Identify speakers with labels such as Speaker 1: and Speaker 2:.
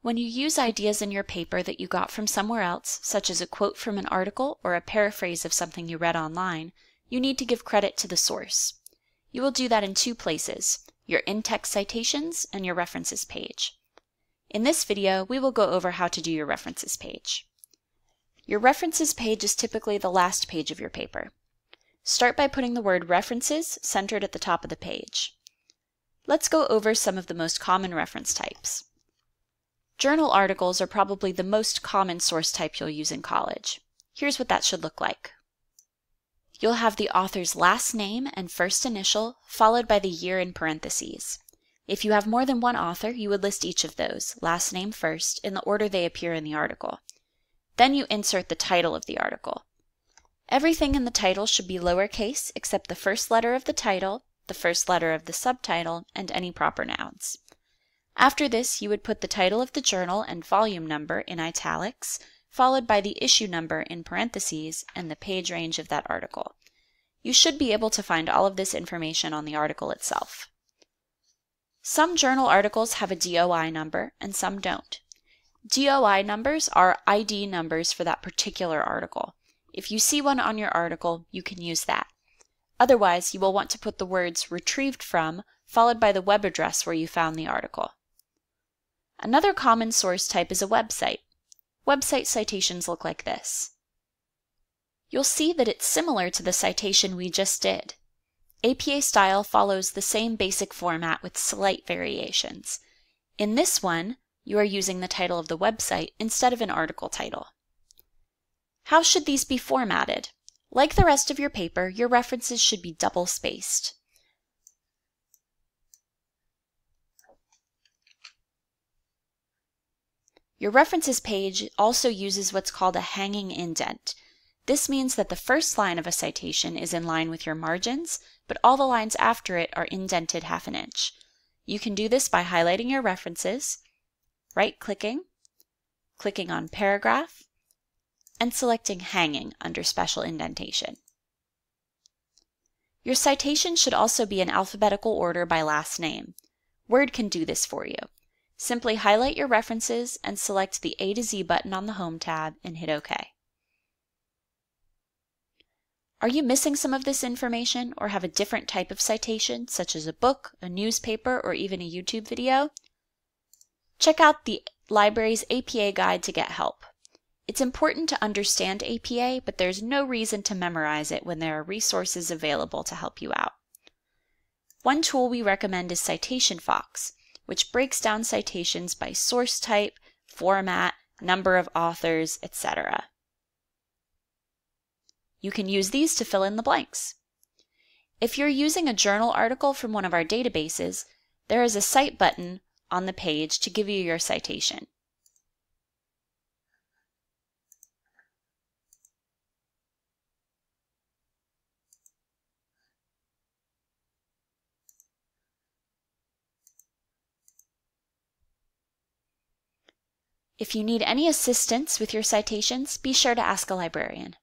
Speaker 1: When you use ideas in your paper that you got from somewhere else, such as a quote from an article or a paraphrase of something you read online, you need to give credit to the source. You will do that in two places, your in-text citations and your references page. In this video, we will go over how to do your references page. Your references page is typically the last page of your paper. Start by putting the word references centered at the top of the page. Let's go over some of the most common reference types. Journal articles are probably the most common source type you'll use in college. Here's what that should look like. You'll have the author's last name and first initial, followed by the year in parentheses. If you have more than one author, you would list each of those, last name first, in the order they appear in the article. Then you insert the title of the article. Everything in the title should be lowercase except the first letter of the title, the first letter of the subtitle, and any proper nouns. After this, you would put the title of the journal and volume number in italics, followed by the issue number in parentheses and the page range of that article. You should be able to find all of this information on the article itself. Some journal articles have a DOI number and some don't. DOI numbers are ID numbers for that particular article. If you see one on your article, you can use that. Otherwise, you will want to put the words retrieved from followed by the web address where you found the article. Another common source type is a website. Website citations look like this. You'll see that it's similar to the citation we just did. APA style follows the same basic format with slight variations. In this one, you are using the title of the website instead of an article title. How should these be formatted? Like the rest of your paper, your references should be double Your references page also uses what's called a hanging indent. This means that the first line of a citation is in line with your margins, but all the lines after it are indented half an inch. You can do this by highlighting your references, right-clicking, clicking on Paragraph, and selecting Hanging under Special Indentation. Your citation should also be in alphabetical order by last name. Word can do this for you. Simply highlight your references and select the A to Z button on the Home tab and hit OK. Are you missing some of this information or have a different type of citation, such as a book, a newspaper, or even a YouTube video? Check out the library's APA guide to get help. It's important to understand APA, but there's no reason to memorize it when there are resources available to help you out. One tool we recommend is Citation Fox, which breaks down citations by source type, format, number of authors, etc. You can use these to fill in the blanks. If you're using a journal article from one of our databases, there is a Cite button on the page to give you your citation. If you need any assistance with your citations, be sure to ask a librarian.